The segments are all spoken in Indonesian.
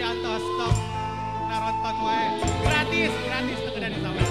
di atas tong naronton wae. Gratis, gratis tekan dari.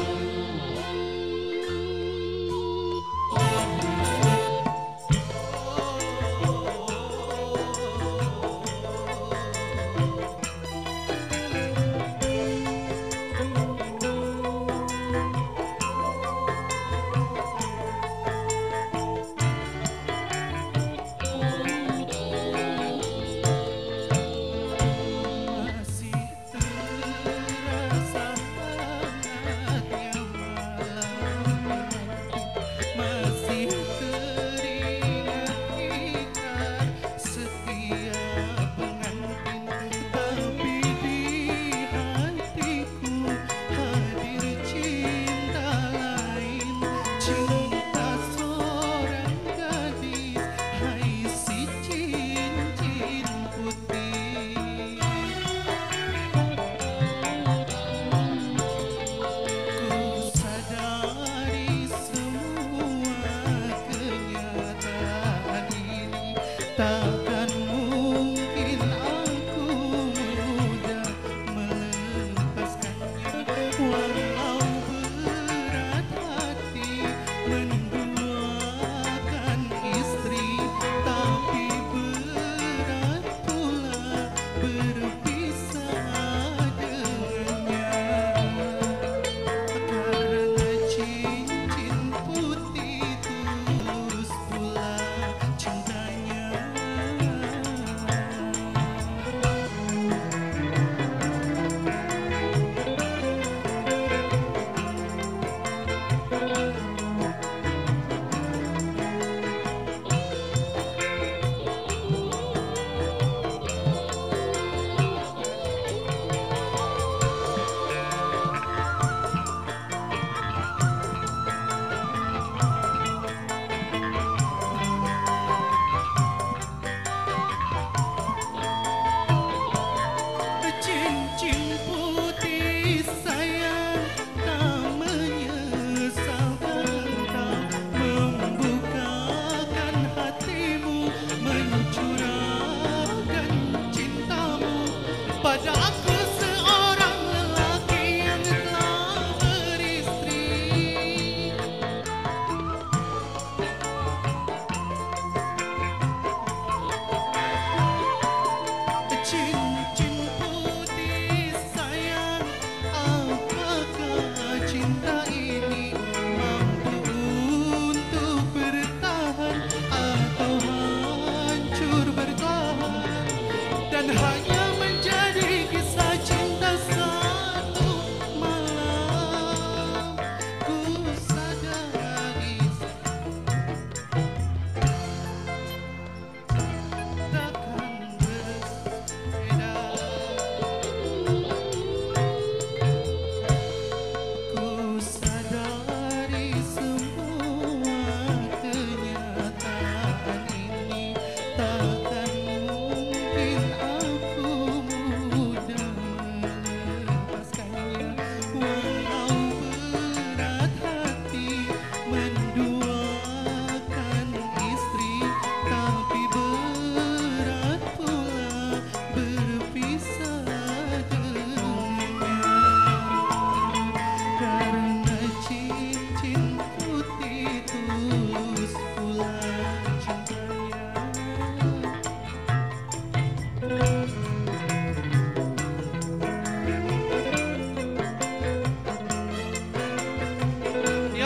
Hạnh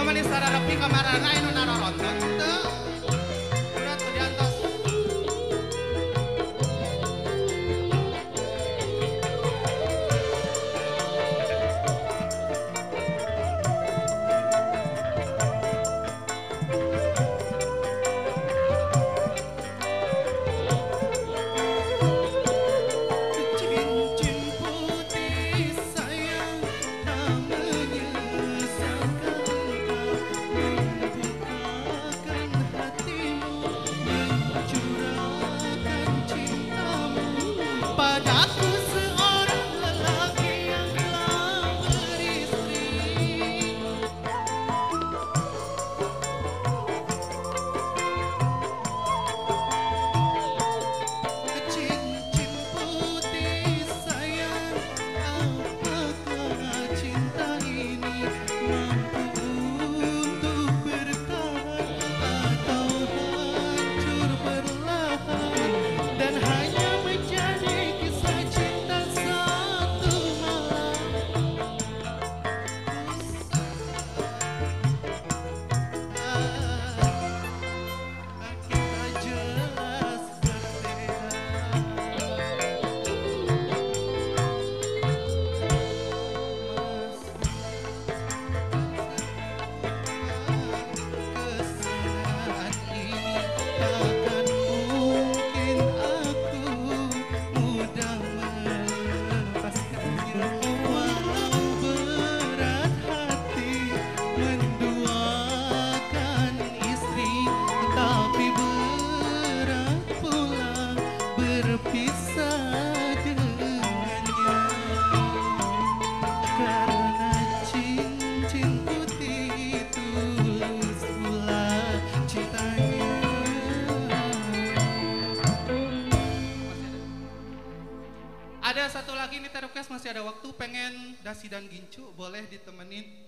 naman yung sararap ni kamarana, ino na pengen Dasi dan Gincu boleh ditemenin.